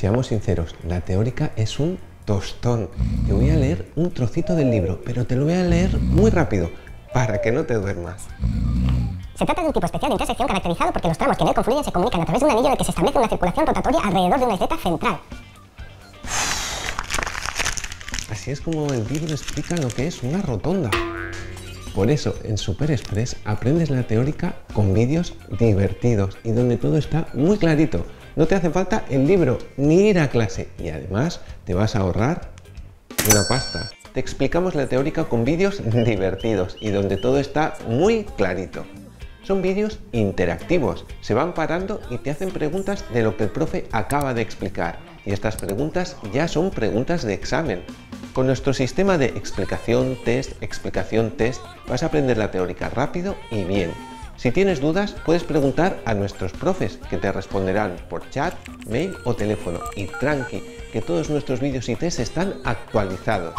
Seamos sinceros, la teórica es un tostón. Te voy a leer un trocito del libro, pero te lo voy a leer muy rápido, para que no te duermas. Se trata de un tipo especial de intersección caracterizado porque los tramos que en él confluyen se comunican a través de un anillo en el que se establece una circulación rotatoria alrededor de una isleta central. Así es como el libro explica lo que es una rotonda. Por eso, en Super Express aprendes la teórica con vídeos divertidos y donde todo está muy clarito. No te hace falta el libro ni ir a clase y además te vas a ahorrar una pasta. Te explicamos la teórica con vídeos divertidos y donde todo está muy clarito. Son vídeos interactivos, se van parando y te hacen preguntas de lo que el profe acaba de explicar. Y estas preguntas ya son preguntas de examen. Con nuestro sistema de explicación, test, explicación, test, vas a aprender la teórica rápido y bien. Si tienes dudas, puedes preguntar a nuestros profes que te responderán por chat, mail o teléfono. Y tranqui, que todos nuestros vídeos y test están actualizados.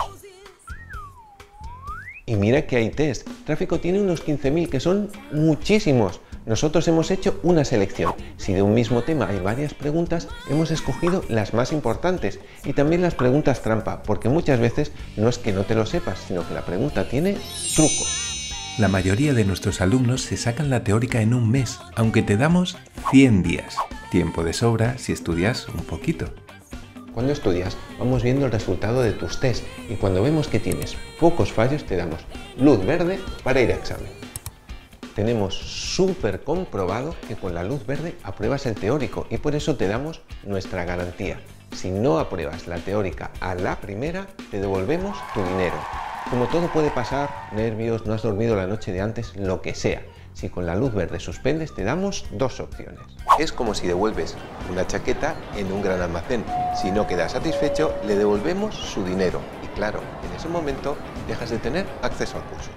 Y mira que hay test. Tráfico tiene unos 15.000, que son muchísimos. Nosotros hemos hecho una selección. Si de un mismo tema hay varias preguntas, hemos escogido las más importantes y también las preguntas trampa, porque muchas veces no es que no te lo sepas, sino que la pregunta tiene truco. La mayoría de nuestros alumnos se sacan la teórica en un mes, aunque te damos 100 días. Tiempo de sobra si estudias un poquito. Cuando estudias, vamos viendo el resultado de tus test y cuando vemos que tienes pocos fallos, te damos luz verde para ir a examen tenemos súper comprobado que con la luz verde apruebas el teórico y por eso te damos nuestra garantía. Si no apruebas la teórica a la primera, te devolvemos tu dinero. Como todo puede pasar, nervios, no has dormido la noche de antes, lo que sea. Si con la luz verde suspendes, te damos dos opciones. Es como si devuelves una chaqueta en un gran almacén. Si no queda satisfecho, le devolvemos su dinero. Y claro, en ese momento dejas de tener acceso al curso.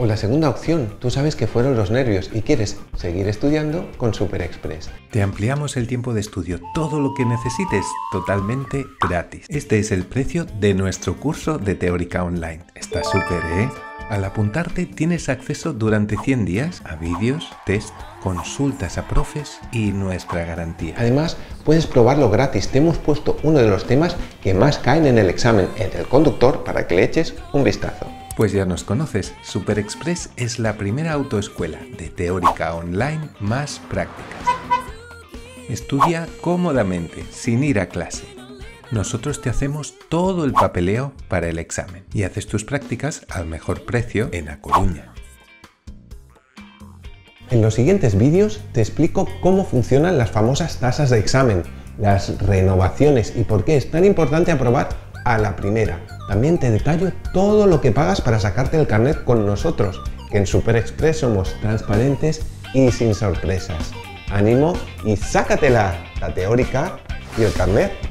O la segunda opción, tú sabes que fueron los nervios y quieres seguir estudiando con Super Express. Te ampliamos el tiempo de estudio, todo lo que necesites, totalmente gratis. Este es el precio de nuestro curso de teórica online. Está súper, ¿eh? Al apuntarte tienes acceso durante 100 días a vídeos, test, consultas a profes y nuestra garantía. Además, puedes probarlo gratis. Te hemos puesto uno de los temas que más caen en el examen, el del conductor, para que le eches un vistazo. Pues ya nos conoces, Super Express es la primera autoescuela de teórica online más prácticas. Estudia cómodamente, sin ir a clase. Nosotros te hacemos todo el papeleo para el examen y haces tus prácticas al mejor precio en A Coruña. En los siguientes vídeos te explico cómo funcionan las famosas tasas de examen, las renovaciones y por qué es tan importante aprobar a la primera. También te detallo todo lo que pagas para sacarte el carnet con nosotros, que en Super Express somos transparentes y sin sorpresas. Ánimo y sácatela, la teórica y el carnet